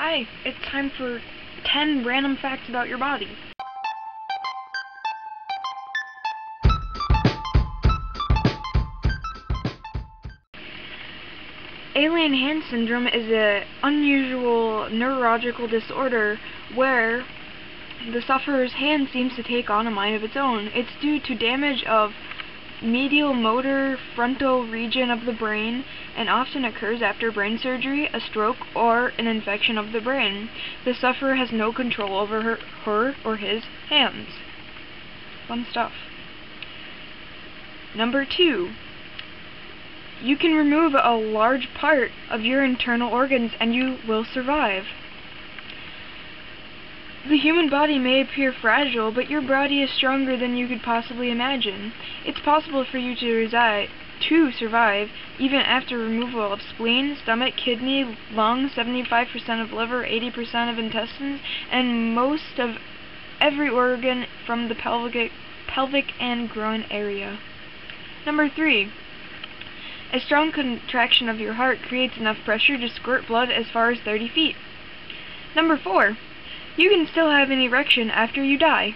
Hi, it's time for 10 random facts about your body. Alien hand syndrome is an unusual neurological disorder where the sufferer's hand seems to take on a mind of its own. It's due to damage of medial motor frontal region of the brain and often occurs after brain surgery, a stroke, or an infection of the brain. The sufferer has no control over her, her or his hands. Fun stuff. Number two, you can remove a large part of your internal organs and you will survive. The human body may appear fragile, but your body is stronger than you could possibly imagine. It's possible for you to reside to survive even after removal of spleen, stomach, kidney, lung, 75% of liver, 80% of intestines, and most of every organ from the pelvic, pelvic and groin area. Number 3. A strong contraction of your heart creates enough pressure to squirt blood as far as 30 feet. Number 4. You can still have an erection after you die.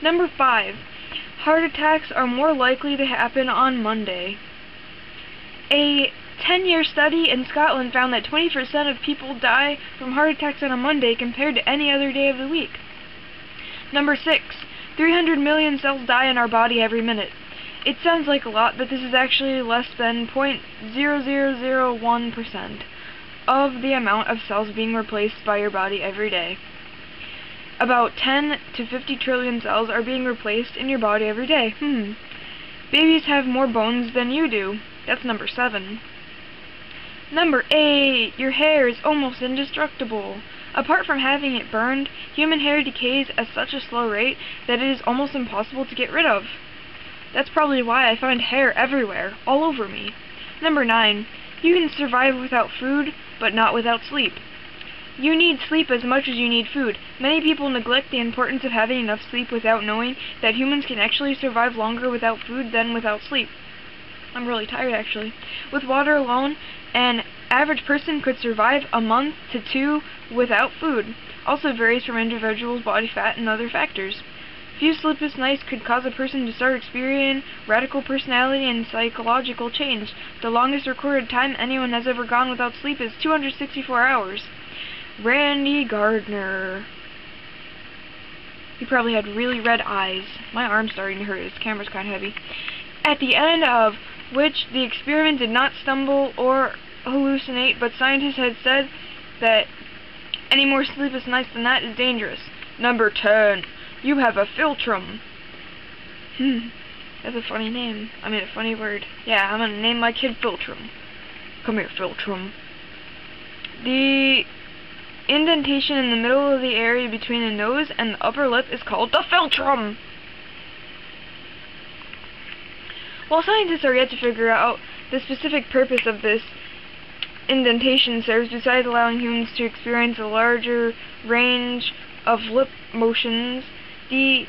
Number 5. Heart attacks are more likely to happen on Monday. A 10-year study in Scotland found that 20% of people die from heart attacks on a Monday compared to any other day of the week. Number 6. 300 million cells die in our body every minute. It sounds like a lot, but this is actually less than 0.0001% of the amount of cells being replaced by your body every day. About 10 to 50 trillion cells are being replaced in your body every day. Hmm. Babies have more bones than you do. That's number 7. Number 8. Your hair is almost indestructible. Apart from having it burned, human hair decays at such a slow rate that it is almost impossible to get rid of. That's probably why I find hair everywhere, all over me. Number 9. You can survive without food, but not without sleep. You need sleep as much as you need food. Many people neglect the importance of having enough sleep without knowing that humans can actually survive longer without food than without sleep. I'm really tired actually. With water alone, an average person could survive a month to two without food. Also varies from individual's body fat and other factors. Few sleepless nights could cause a person to start experiencing radical personality and psychological change. The longest recorded time anyone has ever gone without sleep is 264 hours. Randy Gardner. He probably had really red eyes. My arm's starting to hurt. His camera's kind of heavy. At the end of which the experiment did not stumble or hallucinate, but scientists had said that any more sleepless nights than that is dangerous. Number 10. You have a philtrum. Hmm. That's a funny name. I mean, a funny word. Yeah, I'm gonna name my kid Philtrum. Come here, Philtrum. The indentation in the middle of the area between the nose and the upper lip is called the philtrum. While scientists are yet to figure out the specific purpose of this indentation serves besides allowing humans to experience a larger range of lip motions, the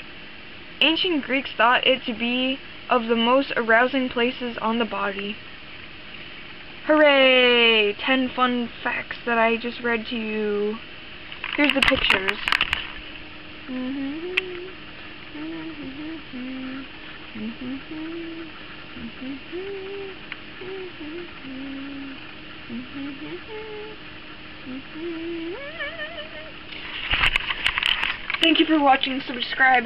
ancient Greeks thought it to be of the most arousing places on the body. Hooray! 10 fun facts that I just read to you. Here's the pictures. Mm-hmm. Mm-hmm. Mm-hmm. Thank you for watching. Subscribe.